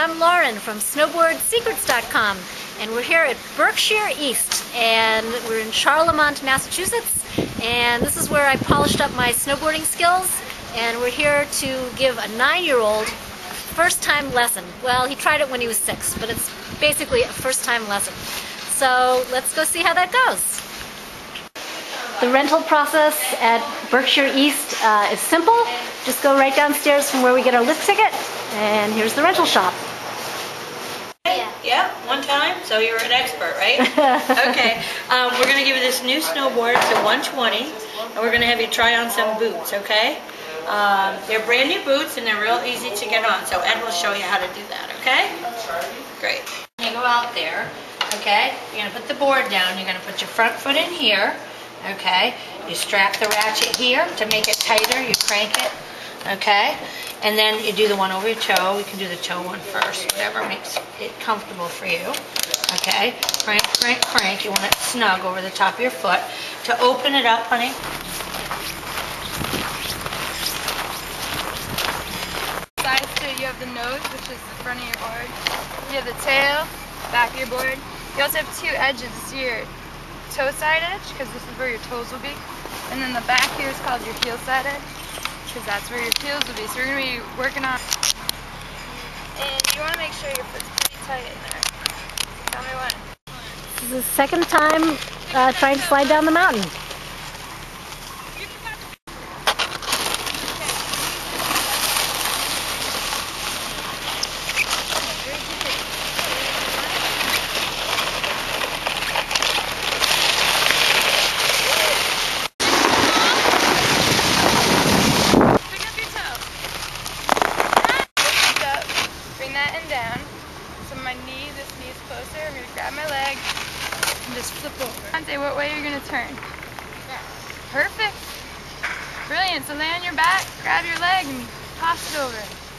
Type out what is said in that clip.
I'm Lauren from snowboardsecrets.com and we're here at Berkshire East and we're in Charlemont, Massachusetts and this is where I polished up my snowboarding skills and we're here to give a nine-year-old first time lesson. Well, he tried it when he was six, but it's basically a first time lesson. So let's go see how that goes. The rental process at Berkshire East uh, is simple. Just go right downstairs from where we get our lift ticket, and here's the rental shop. One time, so you're an expert, right? okay, um, we're going to give you this new snowboard. It's a 120, and we're going to have you try on some boots, okay? Um, they're brand new boots, and they're real easy to get on, so Ed will show you how to do that, okay? Great. You go out there, okay? You're going to put the board down. You're going to put your front foot in here. Okay, you strap the ratchet here to make it tighter, you crank it, okay? And then you do the one over your toe. We can do the toe one first, whatever makes it comfortable for you. Okay, crank, crank, crank. You want it snug over the top of your foot. To open it up, honey, you have the nose, which is the front of your board. You have the tail, back of your board. You also have two edges here toe side edge because this is where your toes will be. And then the back here is called your heel side edge because that's where your heels will be. So we're going to be working on... And you want to make sure your foot's pretty tight in there. Tell me when. This is the second time uh, trying to slide down the mountain. End down. So my knee, this knee is closer. I'm going to grab my leg and just flip over. Say what way are you're going to turn. Perfect. Brilliant. So lay on your back, grab your leg, and toss it over.